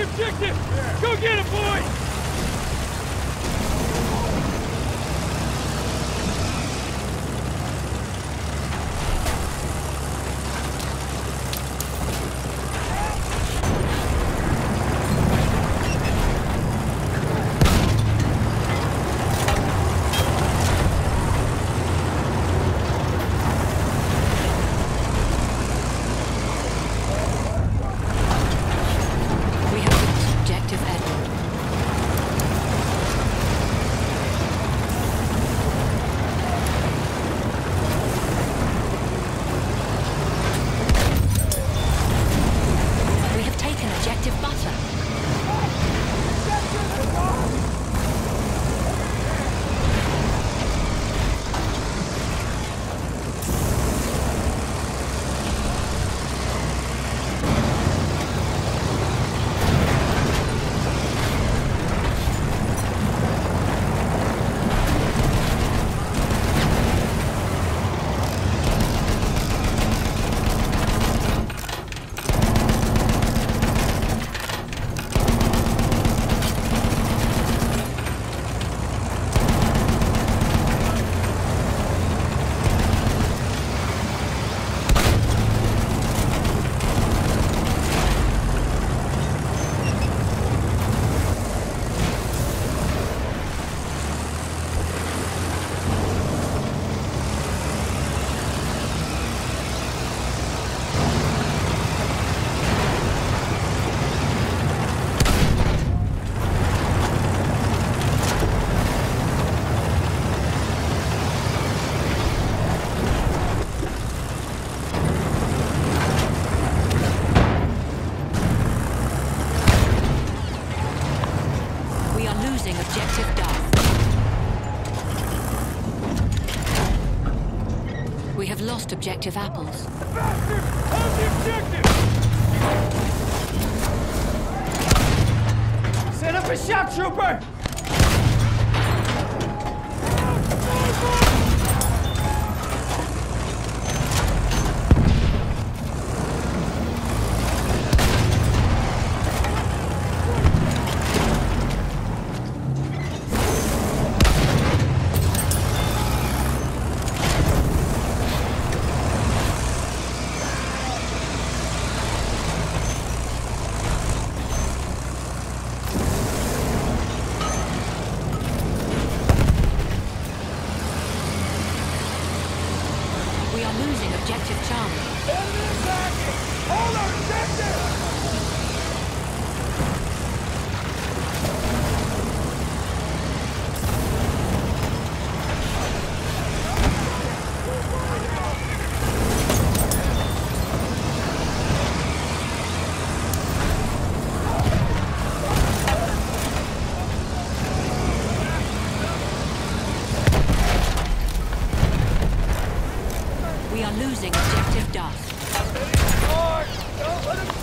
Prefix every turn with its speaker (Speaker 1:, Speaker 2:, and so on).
Speaker 1: objective! Go get it,
Speaker 2: boy! Have lost objective Apples.
Speaker 1: Bastard! Hold the objective! Set up a shock trooper!
Speaker 2: Losing objective Charlie.
Speaker 1: Hold our objective! Losing objective Doc. Don't let him